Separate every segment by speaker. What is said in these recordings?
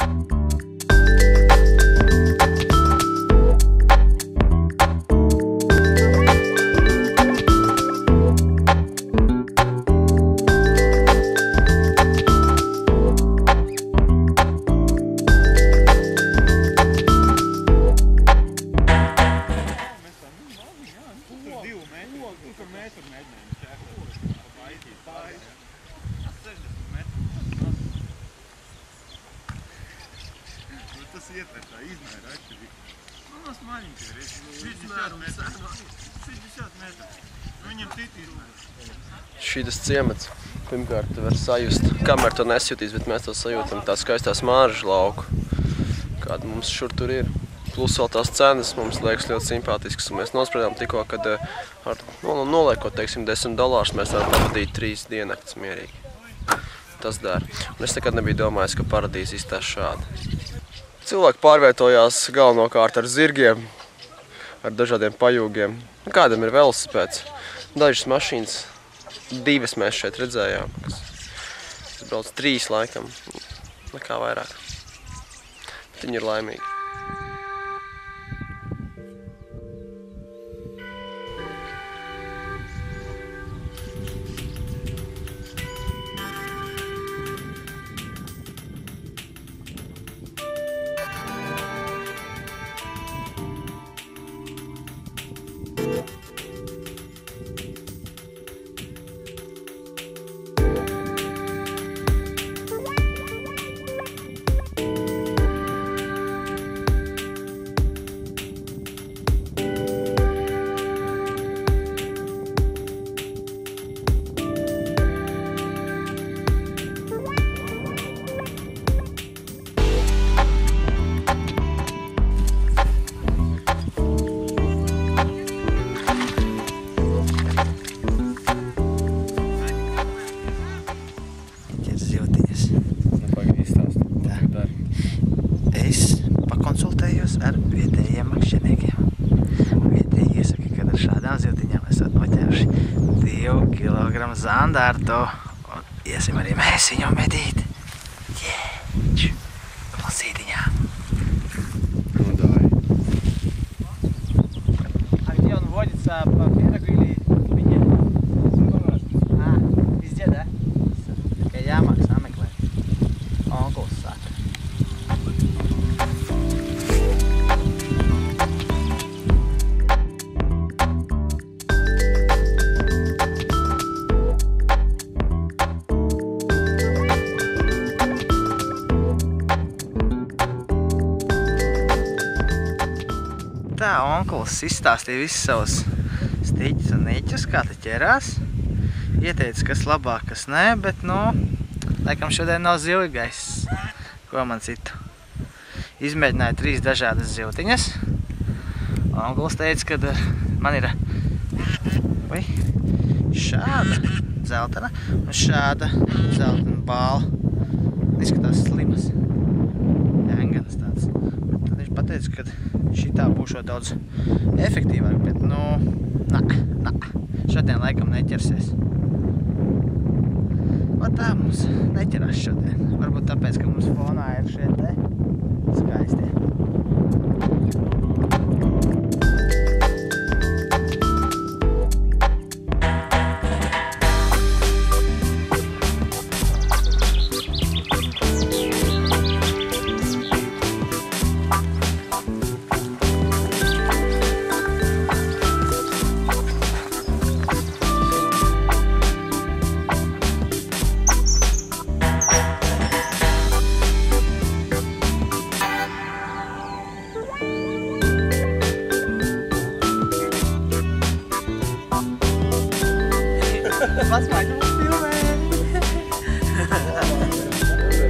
Speaker 1: Tas ietver tā izmēra atšķirīgi. Nu, no smaļņi ir. 60 metri. 60 metri. Nu, viņam citi izmēra.
Speaker 2: Šīs ciemats, pirmkārt, var sajust, kamēr to nesjutīs, bet mēs to sajūtam, tā skaistā smārža lauku, kāda mums šur tur ir. Plus vēl tās cenas mums liekas ļoti simpātiskas, un mēs nospriedām tikko, kad eh, ar nu, noliekot, teiksim, 10 dolārus mēs varam pavadīt 3 diennaktis mierīgi. Tas dara. Un es nekad nebiju domājis, ka paradīze izstās šādi. Cilvēki pārvietojās galvenokārt ar zirgiem, ar dažādiem pajūgiem. Nu, Kādam ir velosipēds. Dažas mašīnas, divas mēs šeit redzējām, kas brauc trīs laikam, nekā vairāk. Bet viņi ir laimīgi.
Speaker 3: kg zandārtu. Un iesim arī mēs viņu medīt. Jēč! Plasītiņām.
Speaker 2: Nu, давай.
Speaker 3: А где он водится Onkulis izstāstīja visus savus stiķus un niķus, kā te ķerās. Ieteica, kas labāk, kas nē, bet, nu, laikam šodien nav zivigais. Ko man citu? Izmēģināju trīs dažādas zivtiņas. Onkulis teica, ka eh, man ir Ui, šāda dzeltena un šāda dzeltena bāla. Izskatās slimas. Pateica, ka šitā būšot daudz efektīvāk, bet, nu, nā, nā. Šodien laikam neķersies. O tā mums neķerās šodien. Varbūt tāpēc, ka mums fonā ir šie te skaistie. Pats mājums filmē.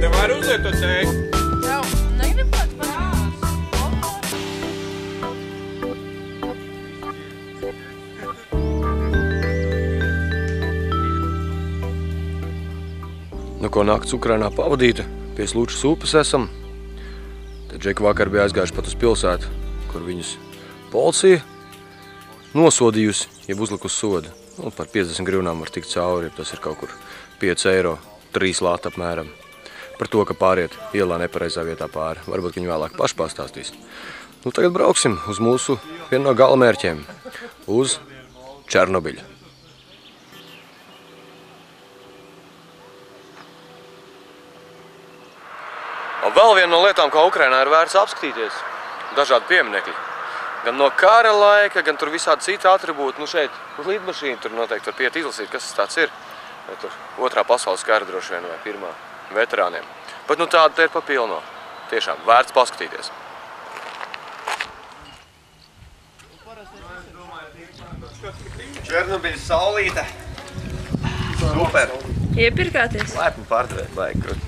Speaker 1: Tev var uzliet to teikt?
Speaker 4: Nu, ko nakts Ukrainā pavadīta, pie Slučas upes esam. Tad Džeki vakar bija aizgājuši pat uz pilsētu, kur viņus policija nosodījusi, jeb uzlikusi sodu. Nu, par 50 grivnām var tikt cauri, ja tas ir kaut kur 5 eiro, 3 lāta apmēram. par to, ka pāriet ielā nepareizā vietā pāri. Varbūt viņi vēlāk paši pastāstīs. Nu, tagad brauksim uz mūsu vienu no galamērķiem - uz Černobiļu. Un vēl viena no lietām, ko Ukrainā ir vērts apskatīties, dažādi pieminekļi. Gan no kara laika, gan tur visādi citi atribūti. Nu šeit uz lidmašīnu tur noteikti var piet izlasīt, kas tas tāds ir. Vai tur otrā pasaules kara droši vien vai pirmā veterāniem. Bet nu tāda te ir pa pilno. Tiešām vērts paskatīties.
Speaker 1: Černobiļas saulīte. Super.
Speaker 5: Iepirkāties?
Speaker 1: Laipni pārdevēt, baigi krut.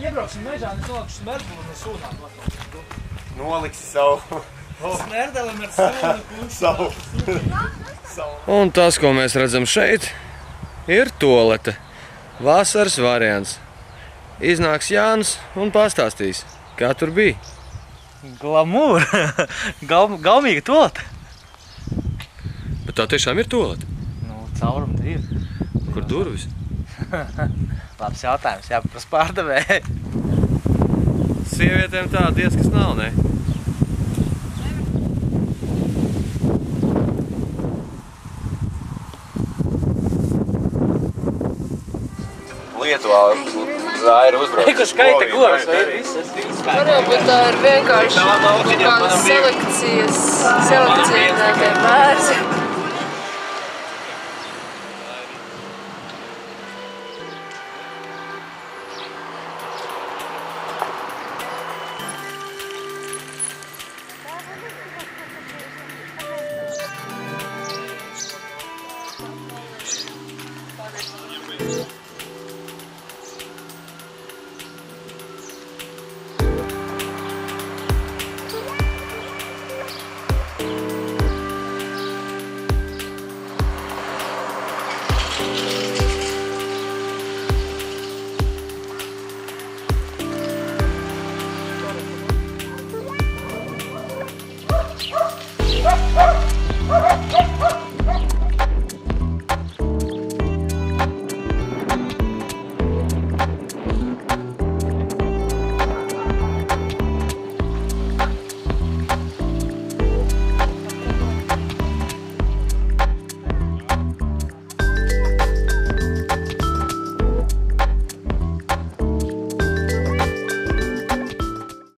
Speaker 3: Iebrauksim mežā, nesaukšu smērdu un sūnām.
Speaker 1: Noliksi savu.
Speaker 3: Smērdelim ar
Speaker 1: savu.
Speaker 4: Un tas, ko mēs redzam šeit, ir tolete. Vasaras variants. Iznāks Jānis un pastāstīs, kā tur bija.
Speaker 3: Glamūra. Gaum, gaumīga tolata.
Speaker 4: Bet tā tiešām ir tolete.
Speaker 3: Nu, caurum te ir.
Speaker 4: Kur durvis?
Speaker 3: Labs jautājums, jāpapras pārdevēji.
Speaker 4: Sievietēm tā diezkas nav, ne?
Speaker 1: Lietuvā ir uzbraukts.
Speaker 3: Kur skaita govs, vai visas?
Speaker 5: Varbūt tā ir vienkārši kaut kāda selekcijas, selekcijētētie mērķi.